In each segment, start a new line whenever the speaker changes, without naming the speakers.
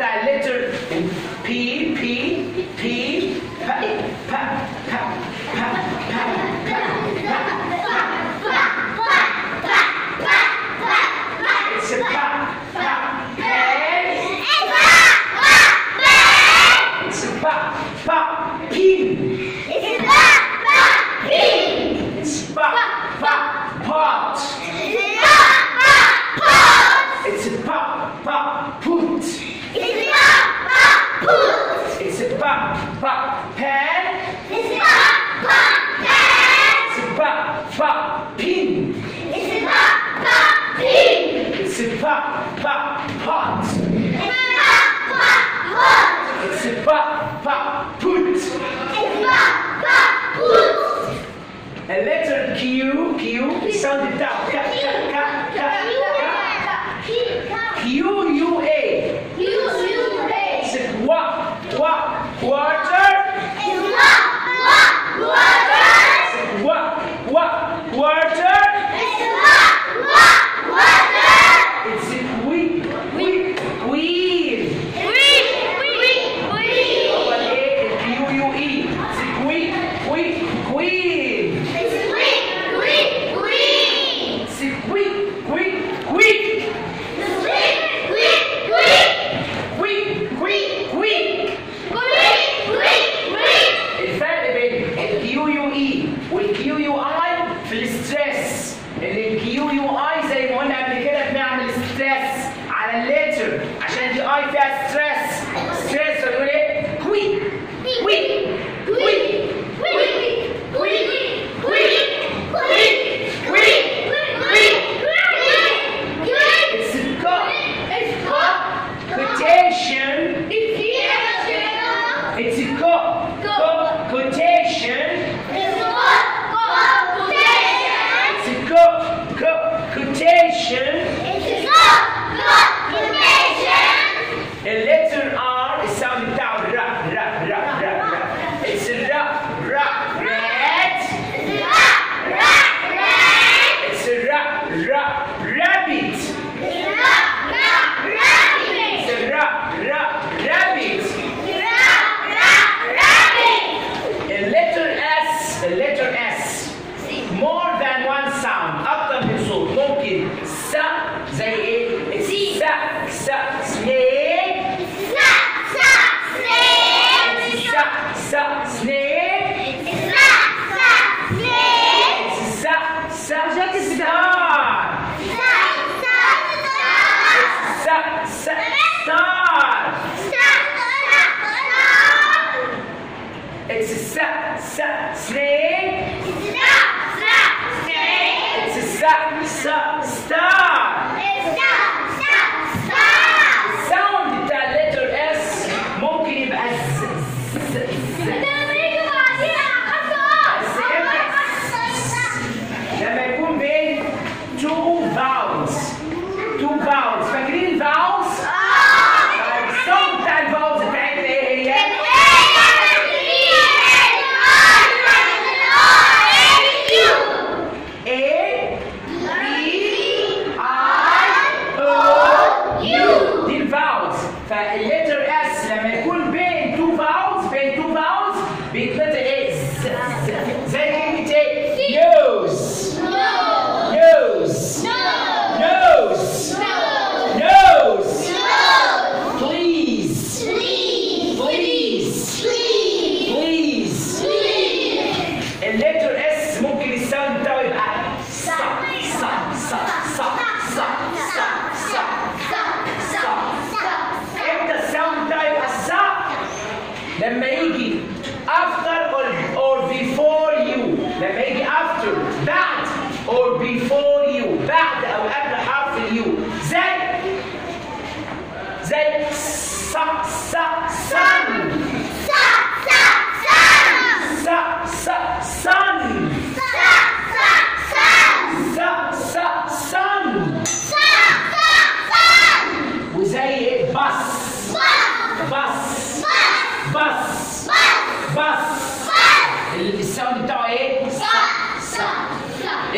dilated in P, P, P, Q, Q, sound it out. Say it. It's Z. Z. Z.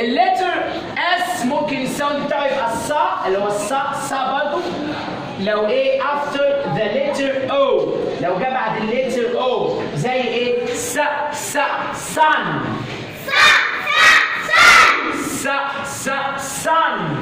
اللتر اس ممكن الساوند بتاعه يبقى الصا اللي هو الصا صا برضه لو ايه افتر ذا لتر او لو جه بعد اللتر او زي ايه س س سان س س سان س س سان